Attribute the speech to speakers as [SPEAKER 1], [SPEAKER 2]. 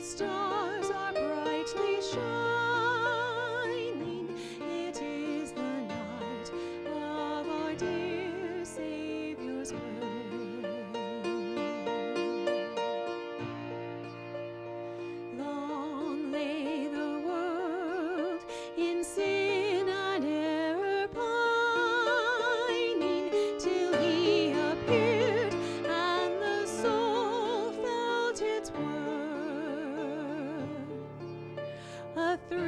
[SPEAKER 1] stars are brightly shining. a three.